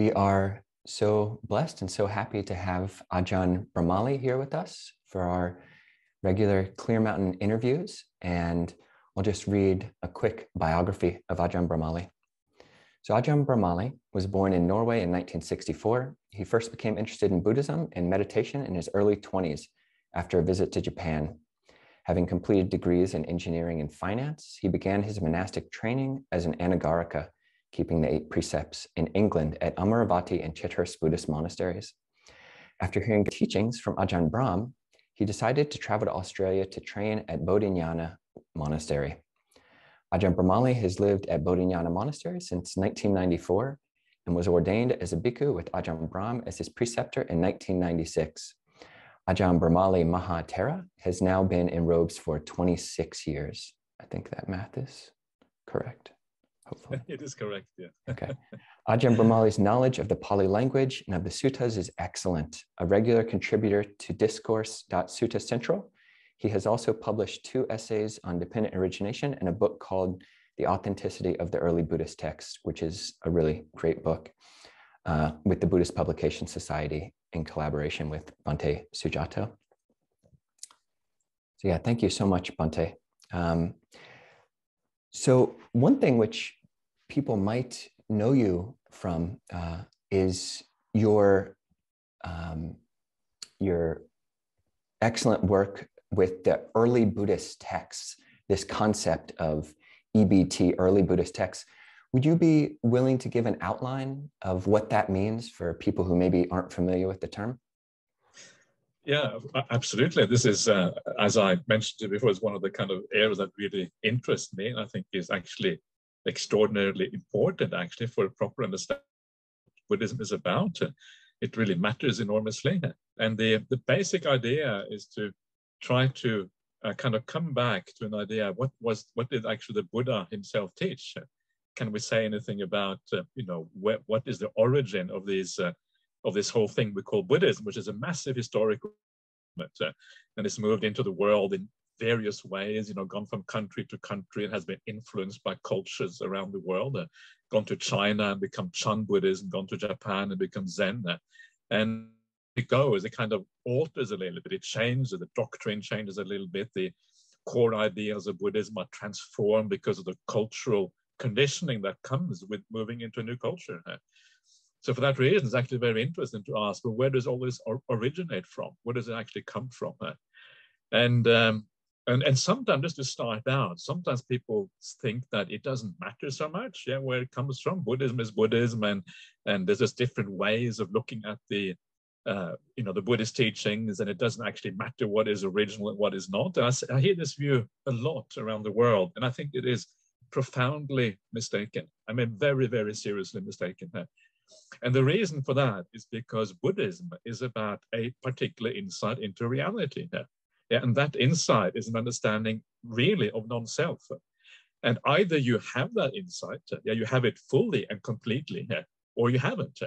We are so blessed and so happy to have Ajahn Brahmali here with us for our regular Clear Mountain interviews. And I'll just read a quick biography of Ajahn Brahmali. So Ajahn Brahmali was born in Norway in 1964. He first became interested in Buddhism and meditation in his early 20s after a visit to Japan. Having completed degrees in engineering and finance, he began his monastic training as an anagarika keeping the eight precepts in England at Amaravati and Chithurst Buddhist monasteries. After hearing teachings from Ajahn Brahm, he decided to travel to Australia to train at Bodhinyana Monastery. Ajahn Brahmali has lived at Bodhinyana Monastery since 1994 and was ordained as a bhikkhu with Ajahn Brahm as his preceptor in 1996. Ajahn Brahmali Mahathera has now been in robes for 26 years. I think that math is correct hopefully. It is correct, yeah. okay. Ajahn Brahmali's knowledge of the Pali language and of the suttas is excellent. A regular contributor to Discourse.Sutta Central, he has also published two essays on dependent origination and a book called The Authenticity of the Early Buddhist Texts, which is a really great book uh, with the Buddhist Publication Society in collaboration with Bhante Sujato. So yeah, thank you so much, Bhante. Um, so one thing which people might know you from uh, is your um, your excellent work with the early Buddhist texts, this concept of EBT, early Buddhist texts. Would you be willing to give an outline of what that means for people who maybe aren't familiar with the term? Yeah, absolutely. This is, uh, as I mentioned before, is one of the kind of areas that really interest me, and I think is actually extraordinarily important actually for a proper understanding what Buddhism is about. It really matters enormously. And the, the basic idea is to try to uh, kind of come back to an idea what was what did actually the Buddha himself teach? Can we say anything about uh, you know wh- what is the origin of these uh, of this whole thing we call Buddhism, which is a massive historical movement, uh, and it's moved into the world in various ways, you know, gone from country to country and has been influenced by cultures around the world, uh, gone to China and become Chan Buddhism, gone to Japan and become Zen. Uh, and it goes, it kind of alters a little bit, it changes, the doctrine changes a little bit, the core ideas of Buddhism are transformed because of the cultural conditioning that comes with moving into a new culture. Uh, so for that reason, it's actually very interesting to ask, well, where does all this or originate from? Where does it actually come from? Uh, and um, and and sometimes just to start out sometimes people think that it doesn't matter so much yeah where it comes from. Buddhism is buddhism and and there's just different ways of looking at the uh, you know the buddhist teachings and it doesn't actually matter what is original and what is not. And I, I hear this view a lot around the world and i think it is profoundly mistaken. I mean very very seriously mistaken and the reason for that is because buddhism is about a particular insight into reality yeah, and that insight is an understanding really of non-self. And either you have that insight, yeah, you have it fully and completely, yeah, or you haven't.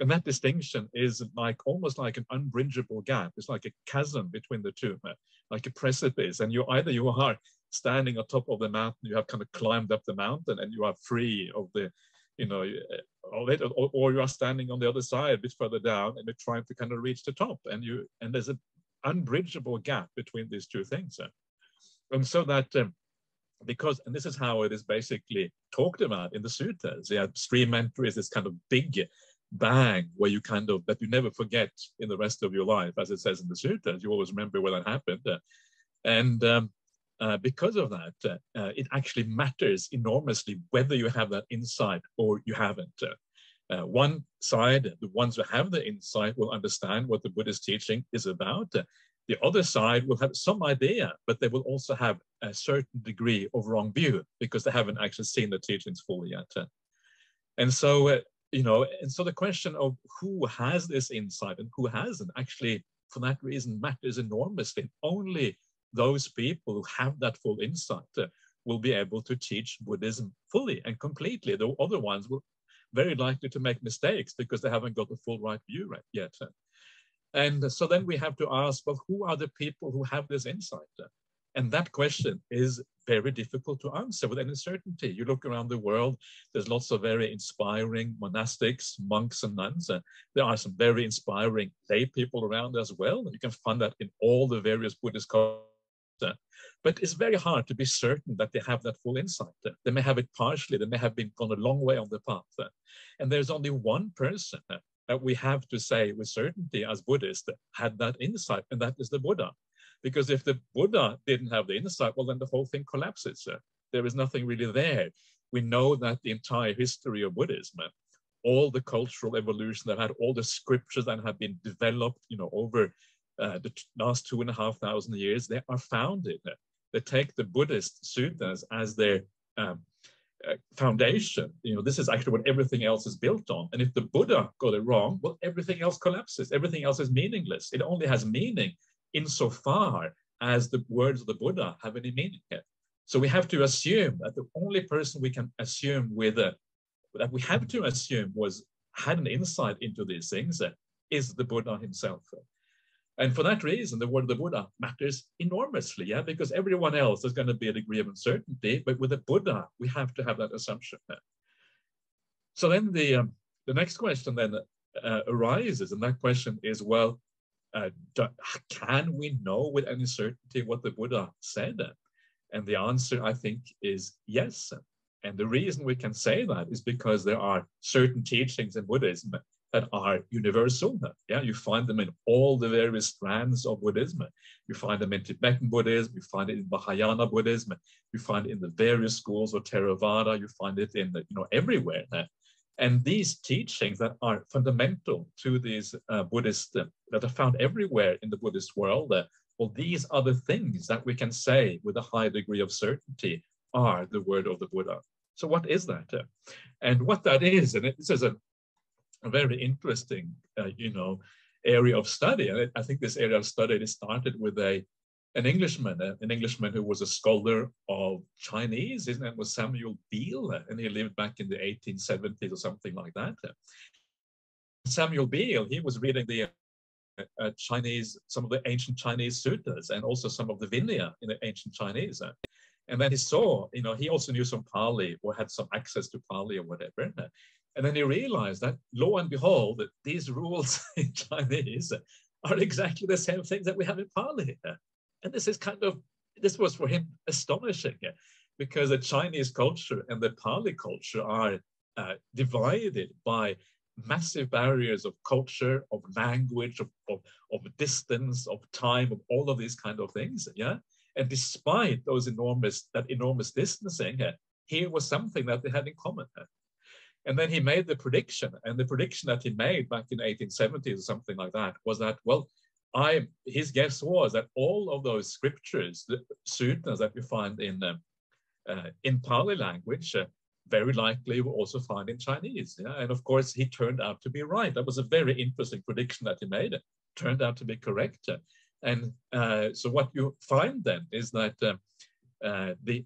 And that distinction is like almost like an unbridgeable gap. It's like a chasm between the two, like a precipice. And you either you are standing on top of the mountain, you have kind of climbed up the mountain, and you are free of the, you know, of it, or, or you are standing on the other side, a bit further down, and you're trying to kind of reach the top. And you and there's a unbridgeable gap between these two things. And so that, um, because, and this is how it is basically talked about in the suttas, yeah, stream entry is this kind of big bang where you kind of, that you never forget in the rest of your life, as it says in the suttas, you always remember where that happened. And um, uh, because of that, uh, uh, it actually matters enormously whether you have that insight or you haven't. Uh, one side, the ones who have the insight will understand what the Buddhist teaching is about. Uh, the other side will have some idea, but they will also have a certain degree of wrong view because they haven't actually seen the teachings fully yet. Uh, and so, uh, you know, and so the question of who has this insight and who hasn't actually, for that reason, matters enormously. Only those people who have that full insight uh, will be able to teach Buddhism fully and completely. The other ones will very likely to make mistakes because they haven't got the full right view right yet. And so then we have to ask, well, who are the people who have this insight? And that question is very difficult to answer with any certainty. You look around the world, there's lots of very inspiring monastics, monks, and nuns. And there are some very inspiring lay people around as well. You can find that in all the various Buddhist cultures. But it's very hard to be certain that they have that full insight. They may have it partially, they may have been gone a long way on the path. And there's only one person that we have to say with certainty as Buddhists had that insight, and that is the Buddha. Because if the Buddha didn't have the insight, well, then the whole thing collapses. There is nothing really there. We know that the entire history of Buddhism, all the cultural evolution that had, all the scriptures that have been developed, you know, over uh, the last two and a half thousand years, they are founded. They take the Buddhist suttas as their um, uh, foundation. You know, this is actually what everything else is built on. And if the Buddha got it wrong, well, everything else collapses. Everything else is meaningless. It only has meaning insofar as the words of the Buddha have any meaning. So we have to assume that the only person we can assume with a, that we have to assume was had an insight into these things uh, is the Buddha himself. And for that reason, the word of the Buddha matters enormously, yeah, because everyone else is going to be a degree of uncertainty, but with the Buddha, we have to have that assumption. So then the um, the next question then uh, arises, and that question is, well, uh, can we know with any certainty what the Buddha said? And the answer, I think, is yes. And the reason we can say that is because there are certain teachings in Buddhism that are universal. Yeah, you find them in all the various strands of Buddhism. You find them in Tibetan Buddhism, you find it in Mahayana Buddhism, you find it in the various schools of Theravada, you find it in the, you know everywhere. And these teachings that are fundamental to these uh, Buddhist, uh, that are found everywhere in the Buddhist world, uh, well, these are the things that we can say with a high degree of certainty are the word of the Buddha. So what is that? And what that is, and this is a, a very interesting, uh, you know, area of study. And I think this area of study started with a an Englishman, uh, an Englishman who was a scholar of Chinese. His name was Samuel Beal, uh, and he lived back in the 1870s or something like that. Samuel Beal, he was reading the uh, Chinese, some of the ancient Chinese sutras, and also some of the Vinaya in the ancient Chinese. And then he saw, you know, he also knew some Pali or had some access to Pali or whatever. And then he realized that, lo and behold, that these rules in Chinese are exactly the same things that we have in Pali. And this is kind of, this was for him astonishing because the Chinese culture and the Pali culture are uh, divided by massive barriers of culture, of language, of, of, of distance, of time, of all of these kind of things. Yeah. And despite those enormous, that enormous distancing, here was something that they had in common. And then he made the prediction, and the prediction that he made back in 1870s or something like that was that, well, I his guess was that all of those scriptures, the sutras that we find in uh, uh, in Pali language, uh, very likely we also find in Chinese. Yeah? And of course, he turned out to be right. That was a very interesting prediction that he made. It turned out to be correct. And uh, so what you find then is that uh, uh, the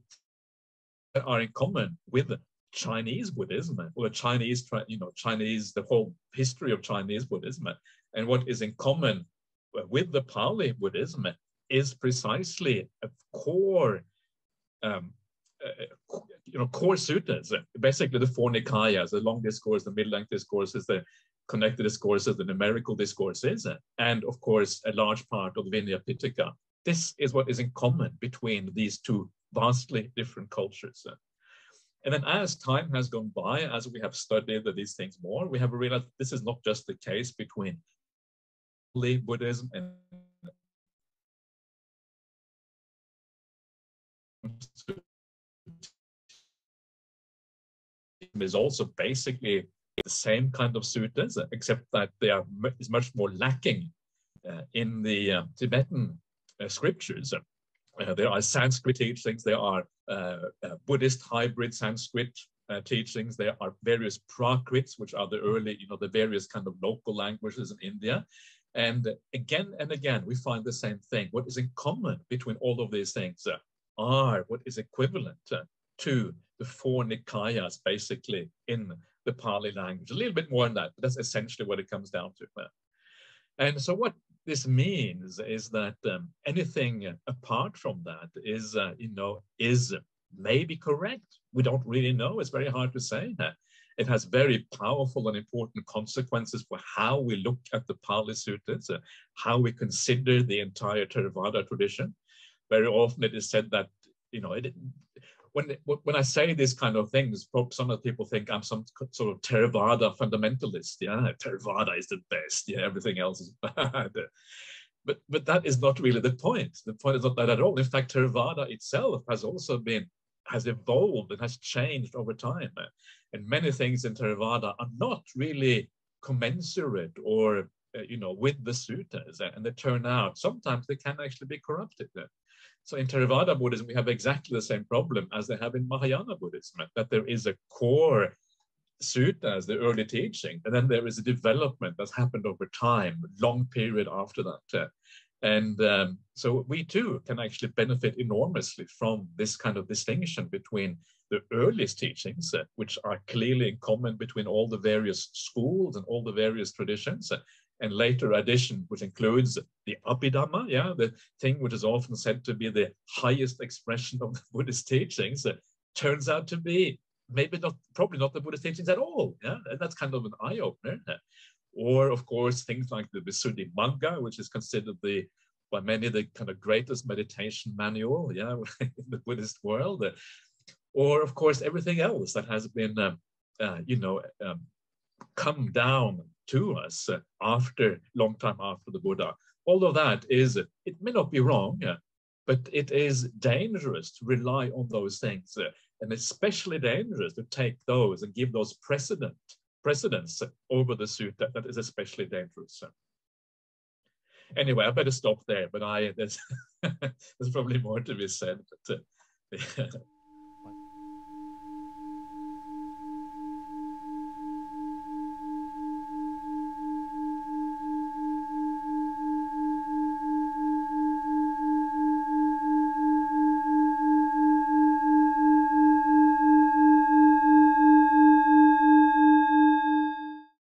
are in common with Chinese Buddhism or Chinese, you know, Chinese, the whole history of Chinese Buddhism. And what is in common with the Pali Buddhism is precisely a core, um, uh, you know, core sutras. Basically, the four Nikayas: the long discourse, the mid-length discourses, the connected discourses, the numerical discourses, and of course, a large part of the Vinaya Pitaka. This is what is in common between these two vastly different cultures. And then as time has gone by, as we have studied these things more, we have realized this is not just the case between Buddhism and is also basically the same kind of sutras, except that they are is much more lacking uh, in the uh, Tibetan uh, scriptures. Uh, there are Sanskrit teachings, there are uh, uh, Buddhist hybrid Sanskrit teachings, there are various Prakrits, which are the early, you know, the various kind of local languages in India. And again and again, we find the same thing. What is in common between all of these things are what is equivalent to the four Nikayas, basically, in the Pali language. A little bit more than that, but that's essentially what it comes down to. And so what this means is that um, anything apart from that is, uh, you know, is maybe correct. We don't really know. It's very hard to say. It has very powerful and important consequences for how we look at the Pali Sutras, uh, how we consider the entire Theravada tradition. Very often it is said that, you know, it, when, when I say these kind of things, some of the people think I'm some sort of Theravada fundamentalist. Yeah, Theravada is the best. Yeah, everything else is bad. But, but that is not really the point. The point is not that at all. In fact, Theravada itself has also been has evolved and has changed over time. And many things in Theravada are not really commensurate or, uh, you know, with the suttas. And they turn out, sometimes they can actually be corrupted. So in Theravada Buddhism, we have exactly the same problem as they have in Mahayana Buddhism, that there is a core suttas, the early teaching, and then there is a development that's happened over time, long period after that. And um, so we too can actually benefit enormously from this kind of distinction between the earliest teachings, uh, which are clearly in common between all the various schools and all the various traditions, uh, and later addition, which includes the Abhidhamma, yeah, the thing which is often said to be the highest expression of the Buddhist teachings, uh, turns out to be maybe not, probably not the Buddhist teachings at all. Yeah, and that's kind of an eye opener. Or, of course, things like the Visuddhimagga, which is considered the by many the kind of greatest meditation manual, yeah, in the Buddhist world. Or, of course, everything else that has been, uh, uh, you know, um, come down to us after long time after the Buddha. All of that is, it may not be wrong, but it is dangerous to rely on those things, and especially dangerous to take those and give those precedent precedence over the suttas, that is especially dangerous. Anyway, I better stop there, but I there's there's probably more to be said. But, uh,